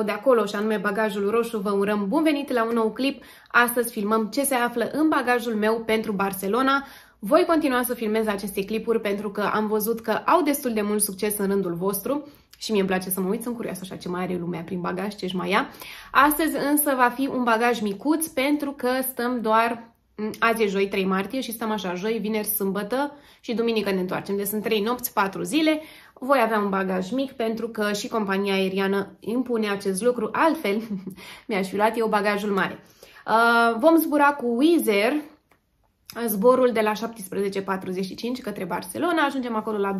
prietenul meu de acolo și anume bagajul roșu, vă urăm bun venit la un nou clip. Astăzi filmăm ce se află în bagajul meu pentru Barcelona. Voi continua să filmez aceste clipuri pentru că am văzut că au destul de mult succes în rândul vostru și mie îmi place să mă uit, sunt curioasă așa ce mai are lumea prin bagaj, ce-și mai ia. Astăzi însă va fi un bagaj micuț pentru că stăm doar Azi e joi 3 martie și stăm așa, joi, vineri, sâmbătă și duminică ne întoarcem. Deci sunt 3 nopți, 4 zile. Voi avea un bagaj mic pentru că și compania aeriană impune acest lucru. Altfel, mi-aș fi luat eu bagajul mare. Uh, vom zbura cu Wizz Air, zborul de la 17.45 către Barcelona, ajungem acolo la 20.05.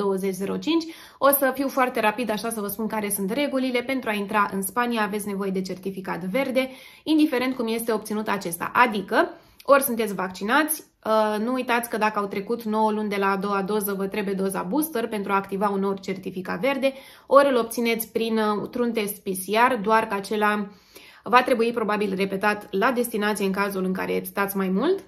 O să fiu foarte rapid așa să vă spun care sunt regulile. Pentru a intra în Spania aveți nevoie de certificat verde, indiferent cum este obținut acesta. Adică, ori sunteți vaccinați, uh, nu uitați că dacă au trecut 9 luni de la a doua doză, vă trebuie doza booster pentru a activa un nou certificat verde, ori îl obțineți prin uh, un test PCR, doar că acela va trebui probabil repetat la destinație în cazul în care stați mai mult.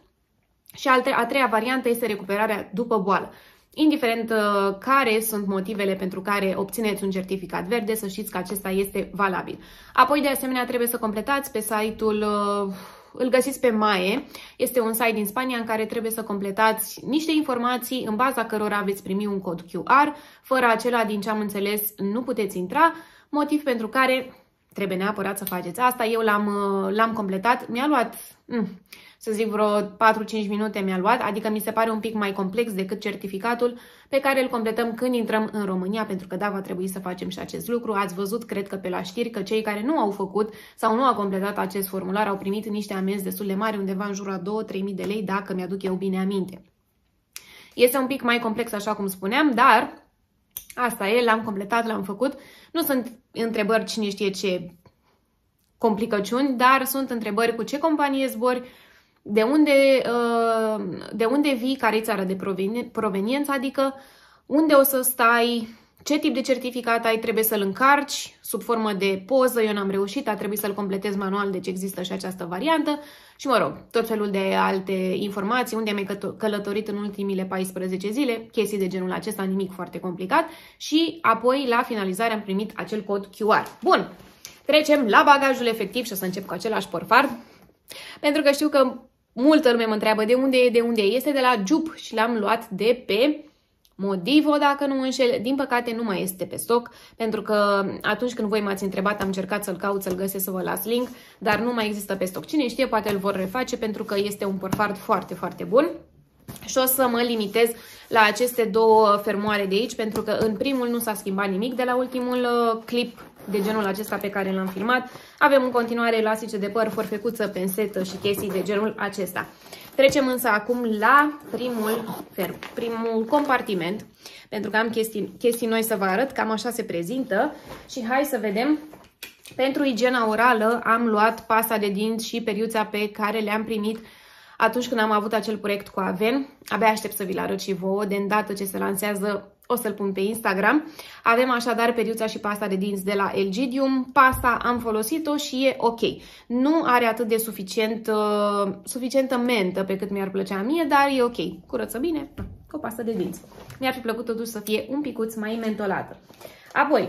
Și a treia variantă este recuperarea după boală. Indiferent uh, care sunt motivele pentru care obțineți un certificat verde, să știți că acesta este valabil. Apoi, de asemenea, trebuie să completați pe site-ul îl găsiți pe MAE. Este un site din Spania în care trebuie să completați niște informații în baza cărora veți primi un cod QR. Fără acela, din ce am înțeles, nu puteți intra, motiv pentru care trebuie neapărat să faceți asta. Eu l-am completat, mi-a luat... Mm, să zic vreo 4-5 minute mi-a luat, adică mi se pare un pic mai complex decât certificatul pe care îl completăm când intrăm în România, pentru că da, va trebui să facem și acest lucru. Ați văzut, cred că pe la știri, că cei care nu au făcut sau nu au completat acest formular au primit niște amenzi destul de mari, undeva în jur a 2-3 mii de lei, dacă mi-aduc eu bine aminte. Este un pic mai complex, așa cum spuneam, dar asta e, l-am completat, l-am făcut. Nu sunt întrebări cine știe ce complicăciuni, dar sunt întrebări cu ce companie zbori, de unde, uh, de unde vii, care e țara de proveniență, adică unde o să stai, ce tip de certificat ai, trebuie să-l încarci sub formă de poză, eu n-am reușit, a trebuit să-l completez manual, deci există și această variantă. Și mă rog, tot felul de alte informații, unde am călătorit în ultimile 14 zile, chestii de genul acesta, nimic foarte complicat. Și apoi la finalizare am primit acel cod QR. Bun, trecem la bagajul efectiv și o să încep cu același porfard, pentru că știu că Multă lume mă întreabă de unde e, de unde e. Este de la Jup și l-am luat de pe Modivo, dacă nu înșel. Din păcate nu mai este pe stoc, pentru că atunci când voi m-ați întrebat, am încercat să-l caut, să-l găsesc, să vă las link, dar nu mai există pe stoc. Cine știe, poate îl vor reface, pentru că este un părfard foarte, foarte bun. Și o să mă limitez la aceste două fermoare de aici, pentru că în primul nu s-a schimbat nimic de la ultimul uh, clip de genul acesta pe care l-am filmat. Avem în continuare elastice de păr, forfecuță, pensetă și chestii de genul acesta. Trecem însă acum la primul, ferm, primul compartiment, pentru că am chestii, chestii noi să vă arăt, cam așa se prezintă. Și hai să vedem, pentru igiena orală am luat pasta de dinți și periuța pe care le-am primit atunci când am avut acel proiect cu Aven. Abia aștept să vi-l arăt și vouă, de îndată ce se lansează o să-l pun pe Instagram. Avem așadar periuța și pasta de dinți de la Elgidium. Pasta am folosit-o și e ok. Nu are atât de suficient, uh, suficientă mentă pe cât mi-ar plăcea mie, dar e ok. Curăță bine cu pasta de dinți. Mi-ar fi plăcut totuși să fie un picuț mai mentolată. Apoi,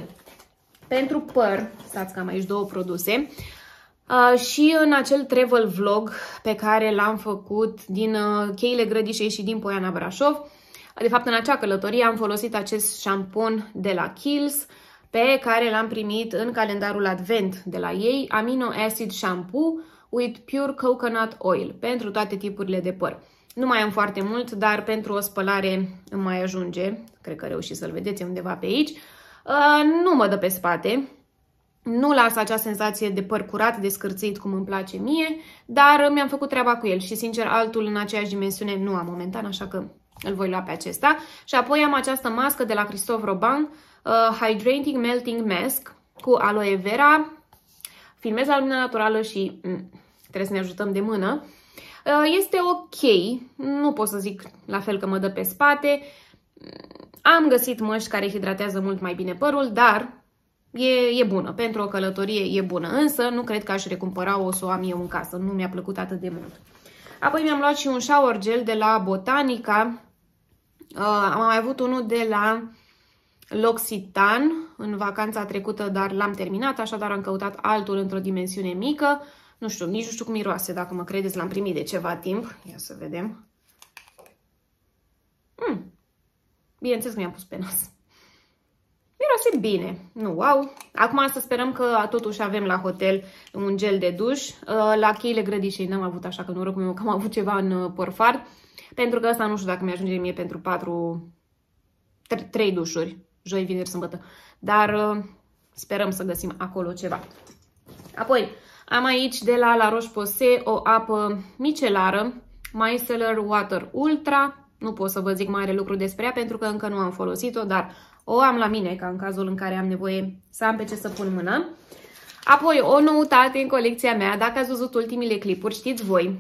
pentru păr, stați că am aici două produse, Uh, și în acel travel vlog pe care l-am făcut din uh, Cheile Grădișei și din Poiana Brașov, de fapt, în acea călătorie am folosit acest șampon de la Kiehl's pe care l-am primit în calendarul advent de la ei, Amino Acid Shampoo with Pure Coconut Oil, pentru toate tipurile de păr. Nu mai am foarte mult, dar pentru o spălare îmi mai ajunge. Cred că reușiți să-l vedeți undeva pe aici. Uh, nu mă dă pe spate, nu lasă acea senzație de păr curat, de scârțit, cum îmi place mie, dar mi-am făcut treaba cu el și, sincer, altul în aceeași dimensiune nu am momentan, așa că îl voi lua pe acesta. Și apoi am această mască de la Christophe Robin, uh, Hydrating Melting Mask cu aloe vera. Filmez la lumina naturală și mm, trebuie să ne ajutăm de mână. Uh, este ok, nu pot să zic la fel că mă dă pe spate. Am găsit măști care hidratează mult mai bine părul, dar e, e bună. Pentru o călătorie e bună. Însă nu cred că aș recumpăra-o să o am eu în casă. Nu mi-a plăcut atât de mult. Apoi mi-am luat și un shower gel de la Botanica. Uh, am mai avut unul de la L'Occitane în vacanța trecută, dar l-am terminat, așadar am căutat altul într-o dimensiune mică. Nu știu, nici nu știu cum miroase, dacă mă credeți, l-am primit de ceva timp. Ia să vedem. Mm. Bineînțeles că mi-am pus pe nas. Miroase bine. Nu, wow. Acum să sperăm că totuși avem la hotel un gel de duș. Uh, la cheile grădișei n-am avut așa că noroc meu că am avut ceva în uh, porfar. Pentru că asta nu știu dacă mi-ajunge mie pentru 4, 3 dușuri. Joi, vineri, sâmbătă. Dar uh, sperăm să găsim acolo ceva. Apoi, am aici de la La Roche-Posay o apă micelară, Micellar Water Ultra. Nu pot să vă zic mare lucru despre ea pentru că încă nu am folosit-o, dar o am la mine ca în cazul în care am nevoie să am pe ce să pun mână. Apoi, o noutate în colecția mea, dacă ați văzut ultimile clipuri, știți voi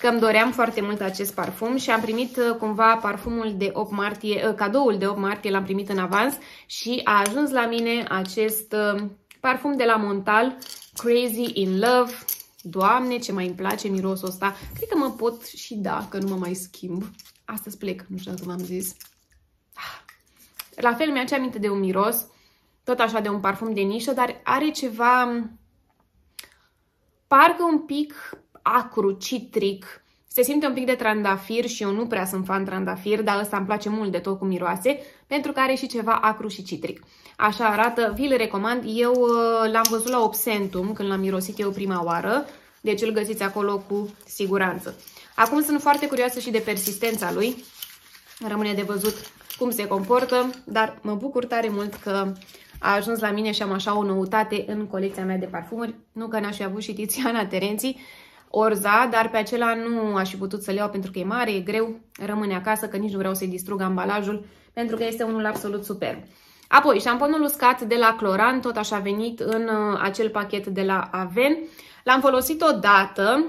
că îmi doream foarte mult acest parfum și am primit uh, cumva parfumul de 8 martie, uh, cadoul de 8 martie l-am primit în avans și a ajuns la mine acest uh, parfum de la Montal, Crazy in Love. Doamne, ce mai îmi place mirosul ăsta. Cred că mă pot și da, că nu mă mai schimb. Astăzi plec, nu știu dacă v-am zis. Ah. La fel mi-a aminte de un miros, tot așa de un parfum de nișă, dar are ceva, parcă un pic acru, citric, se simte un pic de trandafir și eu nu prea sunt fan trandafir, dar ăsta îmi place mult de tot cu miroase, pentru că are și ceva acru și citric. Așa arată, vi-l recomand. Eu uh, l-am văzut la Obsentum când l-am mirosit eu prima oară, deci îl găsiți acolo cu siguranță. Acum sunt foarte curioasă și de persistența lui. Rămâne de văzut cum se comportă, dar mă bucur tare mult că a ajuns la mine și am așa o noutate în colecția mea de parfumuri. Nu că n-aș fi avut și Tiziana Terenții, Orza, dar pe acela nu aș fi putut să-l iau pentru că e mare, e greu, rămâne acasă, că nici nu vreau să-i distrug ambalajul, pentru că este unul absolut superb. Apoi, șamponul uscat de la Cloran, tot așa venit în uh, acel pachet de la Aven. L-am folosit o dată,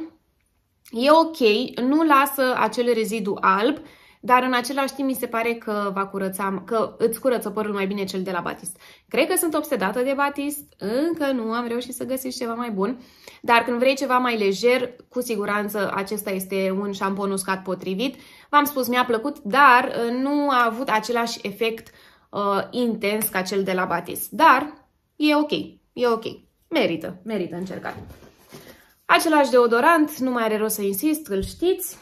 e ok, nu lasă acel rezidu alb, dar în același timp mi se pare că va curăța, că îți curăță părul mai bine cel de la Batist. Cred că sunt obsedată de Batist, încă nu am reușit să găsesc ceva mai bun, dar când vrei ceva mai lejer, cu siguranță acesta este un șampon uscat potrivit. V-am spus, mi-a plăcut, dar uh, nu a avut același efect uh, intens ca cel de la Batist. Dar e ok, e ok. Merită, merită încercat. Același deodorant, nu mai are rost să insist, îl știți.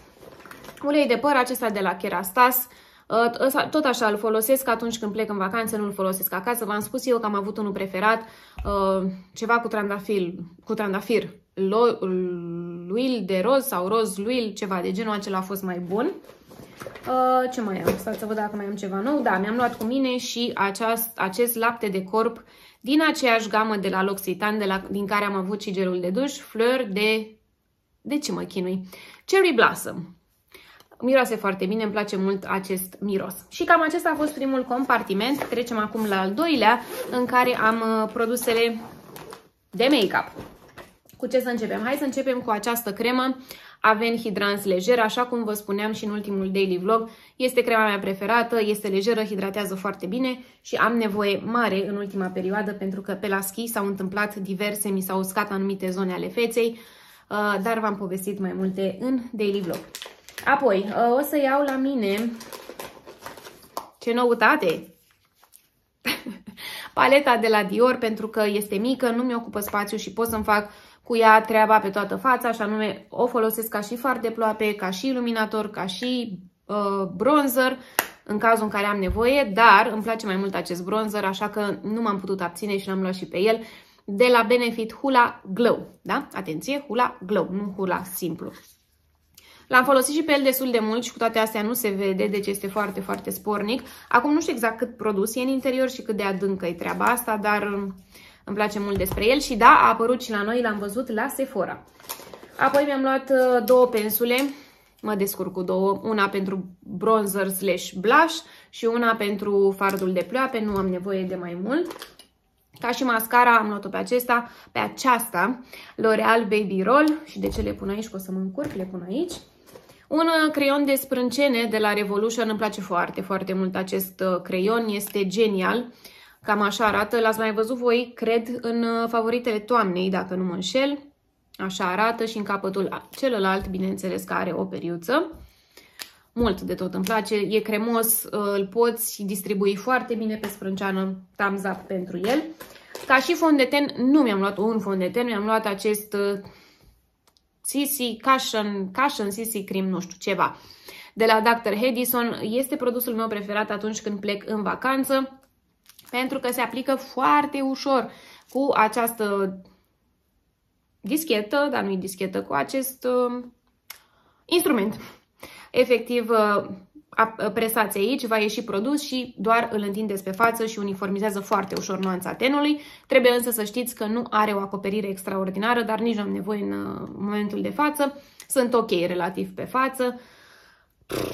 Ulei de păr acesta de la Kerastas, uh, tot așa îl folosesc atunci când plec în vacanță, nu îl folosesc acasă. V-am spus eu că am avut unul preferat, uh, ceva cu trandafir, cu trandafir, l'huil de roz sau roz l'huil, ceva de genul acela a fost mai bun. Uh, ce mai am? Stați să văd dacă mai am ceva nou. Da, mi-am luat cu mine și aceast, acest lapte de corp din aceeași gamă de la L'Occitane, de la, din care am avut și gelul de duș, fleur de... De ce mă chinui? Cherry Blossom. Miroase foarte bine, îmi place mult acest miros. Și cam acesta a fost primul compartiment. Trecem acum la al doilea, în care am uh, produsele de make-up. Cu ce să începem? Hai să începem cu această cremă Aven Hidrans Lejer, așa cum vă spuneam și în ultimul daily vlog, este crema mea preferată, este lejeră, hidratează foarte bine și am nevoie mare în ultima perioadă pentru că pe la schi s-au întâmplat diverse, mi s-au uscat anumite zone ale feței, uh, dar v-am povestit mai multe în daily vlog. Apoi, uh, o să iau la mine ce noutate! Paleta de la Dior pentru că este mică, nu mi-ocupă spațiu și pot să-mi fac cu ea treaba pe toată fața, așa anume o folosesc ca și far de ploape, ca și iluminator, ca și uh, bronzer, în cazul în care am nevoie, dar îmi place mai mult acest bronzer, așa că nu m-am putut abține și l-am luat și pe el, de la Benefit Hula Glow, da? Atenție, Hula Glow, nu Hula simplu. L-am folosit și pe el destul de mult și cu toate astea nu se vede, deci este foarte, foarte spornic. Acum nu știu exact cât produs e în interior și cât de adâncă e treaba asta, dar îmi place mult despre el și da, a apărut și la noi, l-am văzut la Sephora. Apoi mi-am luat uh, două pensule, mă descurc cu două, una pentru bronzer slash blush și una pentru fardul de ploape, nu am nevoie de mai mult. Ca și mascara am luat-o pe acesta, pe aceasta, L'Oreal Baby Roll și de ce le pun aici, că o să mă încurc, le pun aici. Un uh, creion de sprâncene de la Revolution, îmi place foarte, foarte mult acest uh, creion, este genial. Cam așa arată, l-ați mai văzut voi, cred, în uh, favoritele toamnei, dacă nu mă înșel. Așa arată și în capătul celălalt, bineînțeles că are o periuță. mult de tot îmi place, e cremos, îl poți distribui foarte bine pe sprânceană, thumbs up pentru el. Ca și fond de ten, nu mi-am luat un fond de ten, mi-am luat acest CC Cushion, Cushion CC Cream, nu știu, ceva. De la Dr. Hedison este produsul meu preferat atunci când plec în vacanță, pentru că se aplică foarte ușor cu această dischetă, dar nu e dischetă, cu acest uh, instrument. Efectiv, uh, presați aici, va ieși produs și doar îl întindeți pe față și uniformizează foarte ușor nuanța tenului. Trebuie însă să știți că nu are o acoperire extraordinară, dar nici nu am nevoie în uh, momentul de față. Sunt ok relativ pe față.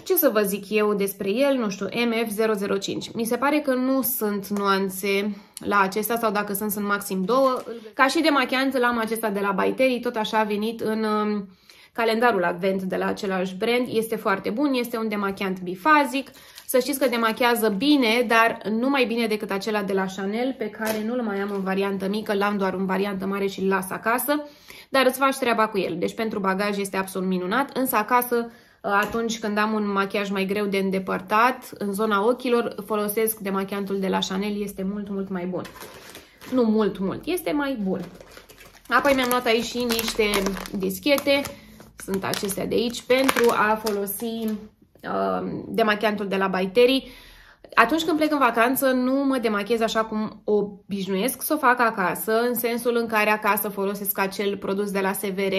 Ce să vă zic eu despre el? Nu știu, MF005. Mi se pare că nu sunt nuanțe la acesta sau dacă sunt, sunt maxim două. Ca și demachiant l-am acesta de la Baiteri, tot așa a venit în um, calendarul advent de la același brand. Este foarte bun, este un demachiant bifazic. Să știți că demachează bine, dar nu mai bine decât acela de la Chanel, pe care nu-l mai am în variantă mică, l-am doar în variantă mare și l las acasă, dar îți faci treaba cu el. Deci pentru bagaj este absolut minunat, însă acasă atunci când am un machiaj mai greu de îndepărtat, în zona ochilor, folosesc demachiantul de la Chanel, este mult, mult mai bun. Nu mult, mult, este mai bun. Apoi mi-am luat aici și niște dischete, sunt acestea de aici, pentru a folosi uh, demachiantul de la Baiteri. Atunci când plec în vacanță, nu mă demachez așa cum obișnuiesc să o fac acasă, în sensul în care acasă folosesc acel produs de la SVR.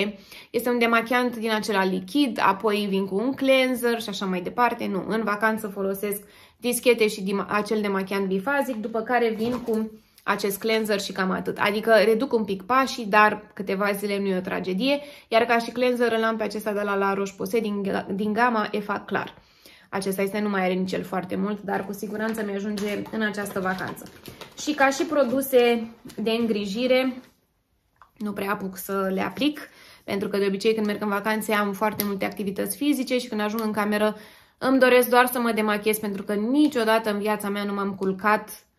Este un demachiant din acela lichid, apoi vin cu un cleanser și așa mai departe. Nu, în vacanță folosesc dischete și acel demachiant bifazic, după care vin cu acest cleanser și cam atât. Adică reduc un pic pașii, dar câteva zile nu e o tragedie, iar ca și cleanser îl am pe acesta de la La Roche-Posay din, din gama EFA Clar. Acesta este, nu mai are nici el foarte mult, dar cu siguranță mi-ajunge în această vacanță. Și ca și produse de îngrijire, nu prea apuc să le aplic, pentru că de obicei când merg în vacanțe am foarte multe activități fizice și când ajung în cameră îmi doresc doar să mă demachez, pentru că niciodată în viața mea nu m-am culcat, uh,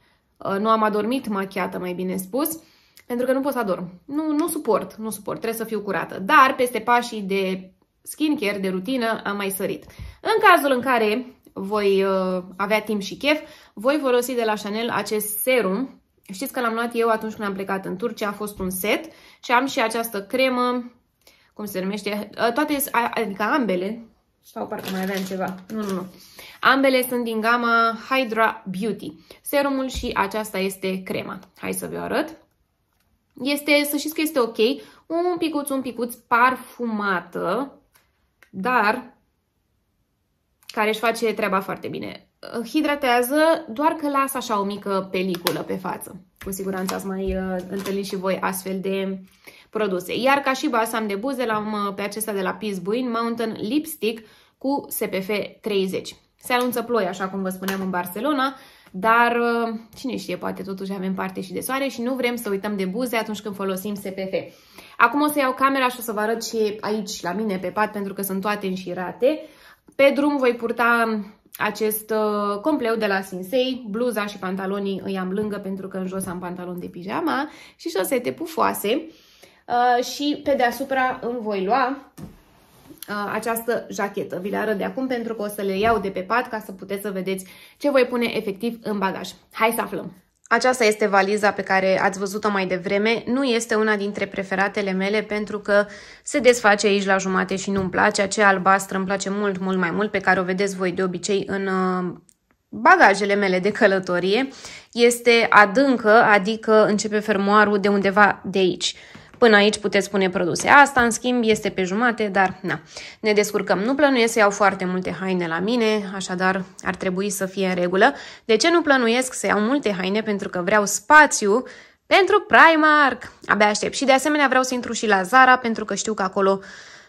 nu am adormit machiată, mai bine spus, pentru că nu pot să adorm. Nu, nu suport, nu suport, trebuie să fiu curată. Dar peste pașii de skincare de rutină am mai sărit. În cazul în care voi uh, avea timp și chef, voi folosi de la Chanel acest serum. Știți că l-am luat eu atunci când am plecat în Turcia, a fost un set și am și această cremă, cum se numește, uh, toate, adică ambele, sau parcă mai aveam ceva, nu, nu, nu. Ambele sunt din gama Hydra Beauty. Serumul și aceasta este crema. Hai să vă arăt. Este, să știți că este ok, un picuț, un picuț parfumată, dar care își face treaba foarte bine. Hidratează, doar că lasă așa o mică peliculă pe față. Cu siguranță ați mai uh, întâlnit și voi astfel de produse. Iar ca și balsam de buze, l-am uh, pe acesta de la Peace Buin Mountain Lipstick cu SPF 30. Se anunță ploi, așa cum vă spuneam, în Barcelona, dar uh, cine știe, poate totuși avem parte și de soare și nu vrem să uităm de buze atunci când folosim SPF. Acum o să iau camera și o să vă arăt și aici la mine pe pat pentru că sunt toate înșirate. Pe drum voi purta acest uh, compleu de la Sinsei, bluza și pantalonii îi am lângă pentru că în jos am pantaloni de pijama și șosete pufoase. Uh, și pe deasupra îmi voi lua uh, această jachetă. Vi le arăt de acum pentru că o să le iau de pe pat ca să puteți să vedeți ce voi pune efectiv în bagaj. Hai să aflăm! Aceasta este valiza pe care ați văzut-o mai devreme. Nu este una dintre preferatele mele pentru că se desface aici la jumate și nu-mi place. Aceea albastră îmi place mult, mult mai mult, pe care o vedeți voi de obicei în uh, bagajele mele de călătorie. Este adâncă, adică începe fermoarul de undeva de aici. Până aici puteți pune produse. Asta, în schimb, este pe jumate, dar na, ne descurcăm. Nu plănuiesc să iau foarte multe haine la mine, așadar ar trebui să fie în regulă. De ce nu plănuiesc să iau multe haine? Pentru că vreau spațiu pentru Primark. Abia aștept. Și de asemenea vreau să intru și la Zara, pentru că știu că acolo,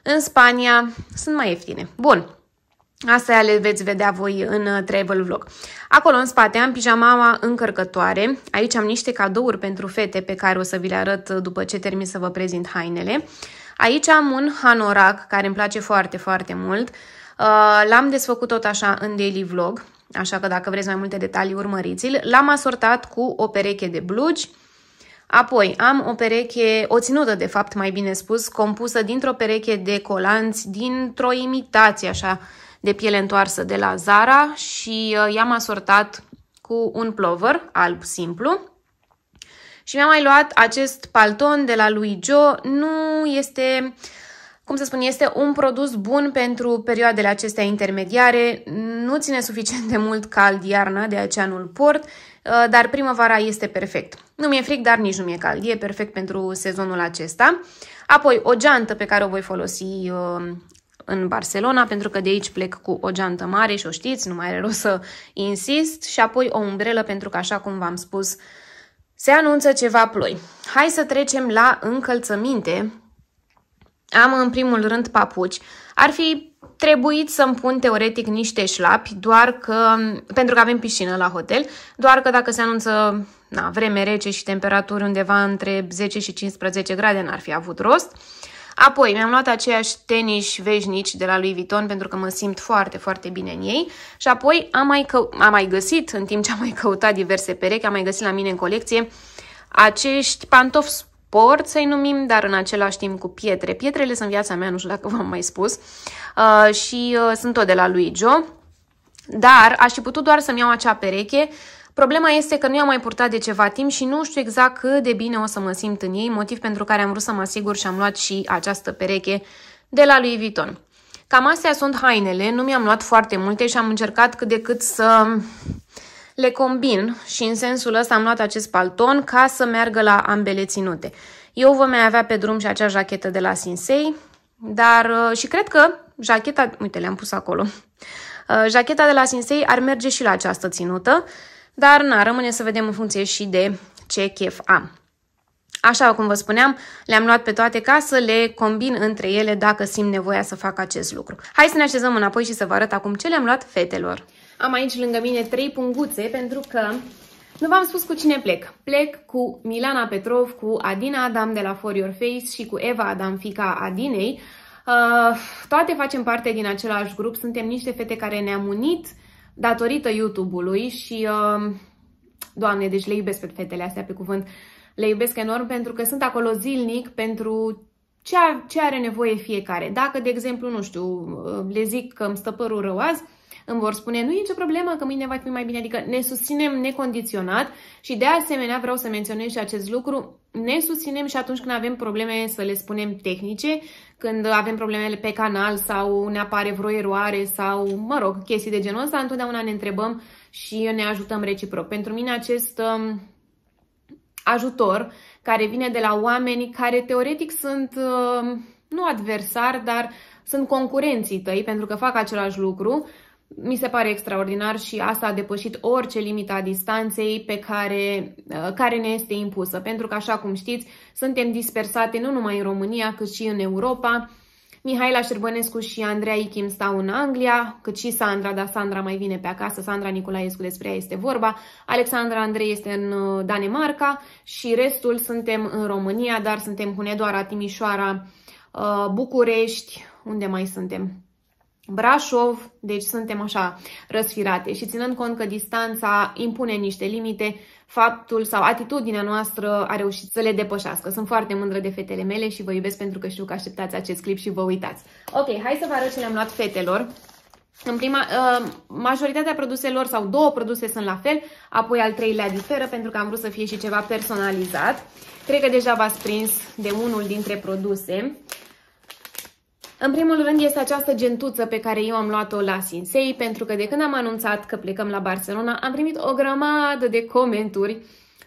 în Spania, sunt mai ieftine. Bun, Astea le veți vedea voi în uh, travel vlog. Acolo în spate am pijamaua încărcătoare. Aici am niște cadouri pentru fete pe care o să vi le arăt uh, după ce termin să vă prezint hainele. Aici am un hanorac care îmi place foarte, foarte mult. Uh, l-am desfăcut tot așa în daily vlog, așa că dacă vreți mai multe detalii urmăriți-l. L-am asortat cu o pereche de blugi. Apoi am o pereche, o ținută de fapt mai bine spus, compusă dintr-o pereche de colanți, dintr-o imitație așa de piele întoarsă de la Zara și uh, i-am asortat cu un plover alb simplu. Și mi-am mai luat acest palton de la lui Joe. Nu este, cum să spun, este un produs bun pentru perioadele acestea intermediare. Nu ține suficient de mult cald iarna, de aceea nu-l port, uh, dar primăvara este perfect. Nu mi-e fric, dar nici nu mi-e cald. E perfect pentru sezonul acesta. Apoi o geantă pe care o voi folosi uh, în Barcelona, pentru că de aici plec cu o geantă mare și o știți, nu mai are rost să insist, și apoi o umbrelă, pentru că, așa cum v-am spus, se anunță ceva ploi. Hai să trecem la încălțăminte. Am în primul rând papuci. Ar fi trebuit să-mi pun teoretic niște șlapi, doar că, pentru că avem piscină la hotel, doar că dacă se anunță na, vreme rece și temperaturi undeva între 10 și 15 grade, n-ar fi avut rost. Apoi mi-am luat aceiași tenis veșnici de la Louis Vuitton pentru că mă simt foarte, foarte bine în ei. Și apoi am mai, că- am mai găsit, în timp ce am mai căutat diverse perechi, am mai găsit la mine în colecție acești pantofi sport, să-i numim, dar în același timp cu pietre. Pietrele sunt viața mea, nu știu dacă v-am mai spus, uh, și uh, sunt tot de la lui Joe. Dar aș fi putut doar să-mi iau acea pereche Problema este că nu i-am mai purtat de ceva timp și nu știu exact cât de bine o să mă simt în ei, motiv pentru care am vrut să mă asigur și am luat și această pereche de la Louis Vuitton. Cam astea sunt hainele, nu mi-am luat foarte multe și am încercat cât de cât să le combin și în sensul ăsta am luat acest palton ca să meargă la ambele ținute. Eu vă mai avea pe drum și acea jachetă de la Sinsei, dar uh, și cred că jacheta, uite le-am pus acolo, uh, jacheta de la Sinsei ar merge și la această ținută, dar na, rămâne să vedem în funcție și de ce chef am. Așa cum vă spuneam, le-am luat pe toate ca să le combin între ele dacă simt nevoia să fac acest lucru. Hai să ne așezăm înapoi și să vă arăt acum ce le-am luat fetelor. Am aici lângă mine trei punguțe pentru că nu v-am spus cu cine plec. Plec cu Milana Petrov, cu Adina Adam de la For Your Face și cu Eva Adam, fica Adinei. Uh, toate facem parte din același grup, suntem niște fete care ne-am unit uh, datorită YouTube-ului și, uh, doamne, deci le iubesc pe fetele astea pe cuvânt, le iubesc enorm pentru că sunt acolo zilnic pentru ce, ce are nevoie fiecare. Dacă, de exemplu, nu știu, uh, le zic că îmi stă părul rău azi, îmi vor spune, nu e nicio problemă, că mâine va fi mai bine, adică ne susținem necondiționat și de asemenea vreau să menționez și acest lucru, ne susținem și atunci când avem probleme, să le spunem tehnice, când avem problemele pe canal sau ne apare vreo eroare sau, mă rog, chestii de genul ăsta, întotdeauna ne întrebăm și ne ajutăm reciproc. Pentru mine acest um, ajutor care vine de la oameni care teoretic sunt um, nu adversari, dar sunt concurenții tăi pentru că fac același lucru, mi se pare extraordinar și asta a depășit orice limită a distanței pe care, uh, care ne este impusă. Pentru că, așa cum știți, suntem dispersate nu numai în România, cât și în Europa. Mihaela Șerbănescu și Andreea Ichim stau în Anglia, cât și Sandra, dar Sandra mai vine pe acasă, Sandra Nicolaescu despre ea este vorba, Alexandra Andrei este în uh, Danemarca și restul suntem în România, dar suntem cu Nedoara, Timișoara, uh, București, unde mai suntem? Brașov, deci suntem așa răsfirate și ținând cont că distanța impune niște limite, faptul sau atitudinea noastră a reușit să le depășească. Sunt foarte mândră de fetele mele și vă iubesc pentru că știu că așteptați acest clip și vă uitați. Ok, hai să vă arăt ce le-am luat fetelor. În prima, uh, majoritatea produselor sau două produse sunt la fel, apoi al treilea diferă pentru că am vrut să fie și ceva personalizat. Cred că deja v-ați prins de unul dintre produse. În primul rând este această gentuță pe care eu am luat-o la Sinsei, pentru că de când am anunțat că plecăm la Barcelona, am primit o grămadă de comenturi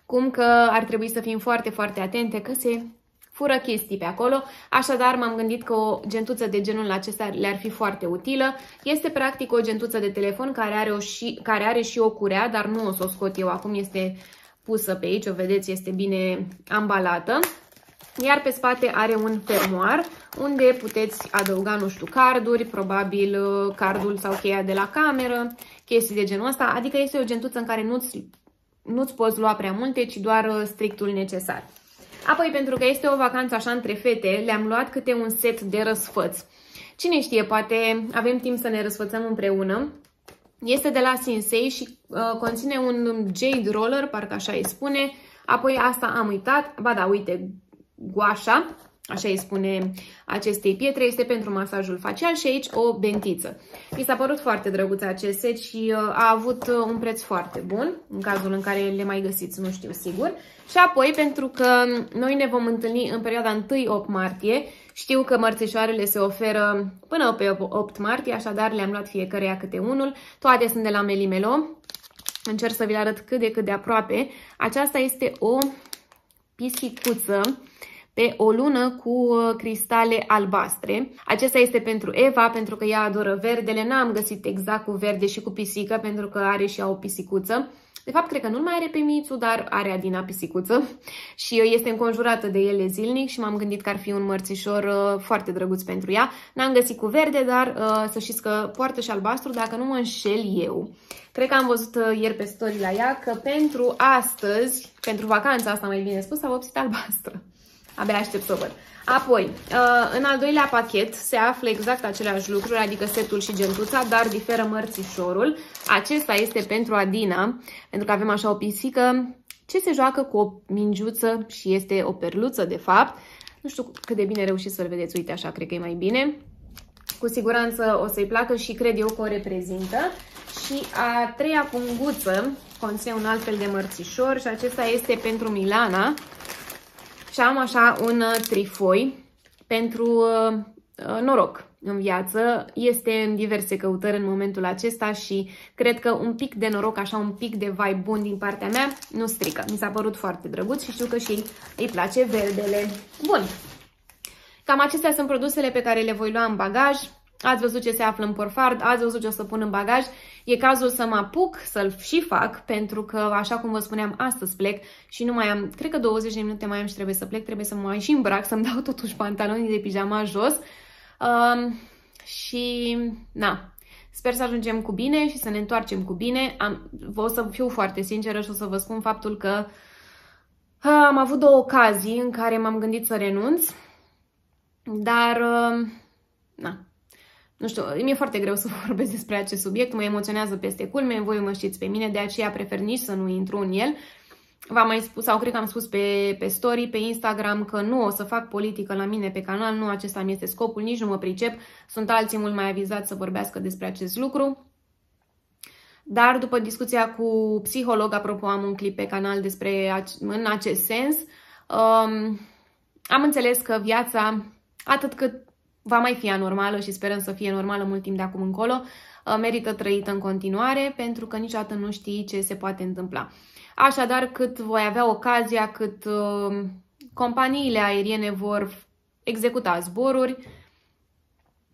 cum că ar trebui să fim foarte, foarte atente, că se fură chestii pe acolo, așadar m-am gândit că o gentuță de genul acesta le-ar fi foarte utilă. Este practic o gentuță de telefon care are, o și, care are și o curea, dar nu o să o scot eu acum, este pusă pe aici, o vedeți, este bine ambalată. Iar pe spate are un fermoar unde puteți adăuga, nu știu, carduri, probabil uh, cardul sau cheia de la cameră, chestii de genul ăsta. Adică este o gentuță în care nu-ți nu poți lua prea multe, ci doar uh, strictul necesar. Apoi, pentru că este o vacanță așa între fete, le-am luat câte un set de răsfăț. Cine știe, poate avem timp să ne răsfățăm împreună. Este de la Sinsei și uh, conține un jade roller, parcă așa îi spune. Apoi asta am uitat. Ba da, uite, guașa, așa îi spune acestei pietre, este pentru masajul facial și aici o bentiță. Mi s-a părut foarte drăguț acest set și uh, a avut uh, un preț foarte bun, în cazul în care le mai găsiți, nu știu sigur. Și apoi, pentru că noi ne vom întâlni în perioada 1-8 martie, știu că mărțișoarele se oferă până pe 8 martie, așadar le-am luat fiecare câte unul. Toate sunt de la Melimelo. Încerc să vi le arăt cât de cât de aproape. Aceasta este o pisicuță pe o lună cu uh, cristale albastre. Acesta este pentru Eva, pentru că ea adoră verdele. N-am găsit exact cu verde și cu pisică, pentru că are și ea o pisicuță. De fapt, cred că nu mai are pe Mițu, dar are Adina pisicuță și este înconjurată de ele zilnic și m-am gândit că ar fi un mărțișor uh, foarte drăguț pentru ea. N-am găsit cu verde, dar uh, să știți că poartă și albastru, dacă nu mă înșel eu. Cred că am văzut uh, ieri pe story la ea că pentru astăzi, pentru vacanța asta mai bine spus, a vopsit albastră. Abia aștept să o văd. Apoi, uh, în al doilea pachet se află exact aceleași lucruri, adică setul și gentuța, dar diferă mărțișorul. Acesta este pentru Adina, pentru că avem așa o pisică ce se joacă cu o mingiuță și este o perluță, de fapt. Nu știu cât de bine reușiți să-l vedeți, uite așa, cred că e mai bine. Cu siguranță o să-i placă și cred eu că o reprezintă. Și a treia punguță conține un alt fel de mărțișor și acesta este pentru Milana. Și am așa un uh, trifoi pentru uh, uh, noroc în viață. Este în diverse căutări în momentul acesta și cred că un pic de noroc, așa un pic de vibe bun din partea mea, nu strică. Mi s-a părut foarte drăguț și știu că și îi place verdele. Bun. Cam acestea sunt produsele pe care le voi lua în bagaj. Ați văzut ce se află în porfard, ați văzut ce o să pun în bagaj. E cazul să mă apuc să-l și fac, pentru că, așa cum vă spuneam, astăzi plec și nu mai am, cred că 20 de minute mai am și trebuie să plec, trebuie să mă mai și îmbrac, să-mi dau totuși pantalonii de pijama jos. Um, și, na, sper să ajungem cu bine și să ne întoarcem cu bine. Am, o să fiu foarte sinceră și o să vă spun faptul că am avut două ocazii în care m-am gândit să renunț, dar, uh, na, nu știu, mi-e foarte greu să vorbesc despre acest subiect, mă emoționează peste culme, voi mă știți pe mine, de aceea prefer nici să nu intru în el. V-am mai spus, sau cred că am spus pe, pe story, pe Instagram, că nu o să fac politică la mine pe canal, nu acesta mi este scopul, nici nu mă pricep, sunt alții mult mai avizați să vorbească despre acest lucru. Dar după discuția cu psiholog, apropo am un clip pe canal despre în acest sens, um, am înțeles că viața, atât cât va mai fi anormală și sperăm să fie normală mult timp de acum încolo, uh, merită trăită în continuare pentru că niciodată nu știi ce se poate întâmpla. Așadar, cât voi avea ocazia, cât uh, companiile aeriene vor executa zboruri,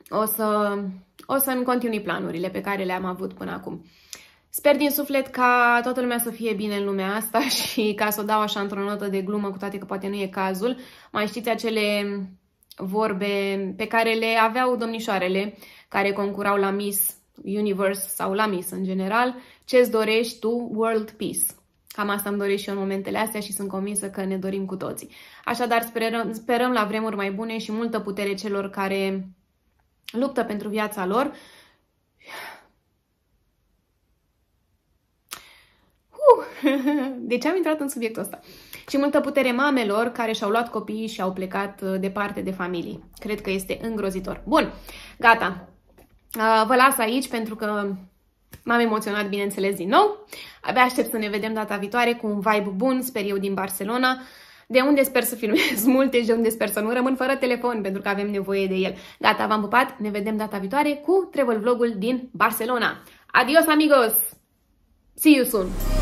o să, o să-mi continui planurile pe care le-am avut până acum. Sper din suflet ca toată lumea să fie bine în lumea asta și ca să o dau așa într-o notă de glumă, cu toate că poate nu e cazul. Mai știți acele vorbe pe care le aveau domnișoarele care concurau la Miss Universe sau la Miss în general, ce-ți dorești tu, World Peace. Cam asta îmi doresc și eu în momentele astea și sunt convinsă că ne dorim cu toții. Așadar, sperăm, sperăm la vremuri mai bune și multă putere celor care luptă pentru viața lor. Uh, de ce am intrat în subiectul ăsta? Și multă putere mamelor care și-au luat copiii și au plecat uh, departe de familii. Cred că este îngrozitor. Bun, gata. Uh, vă las aici pentru că m-am emoționat, bineînțeles, din nou. Abia aștept să ne vedem data viitoare cu un vibe bun, sper eu, din Barcelona de unde sper să filmez multe și de unde sper să nu rămân fără telefon, pentru că avem nevoie de el. Gata, v-am pupat, ne vedem data viitoare cu travel vlogul din Barcelona. Adios, amigos! See you soon!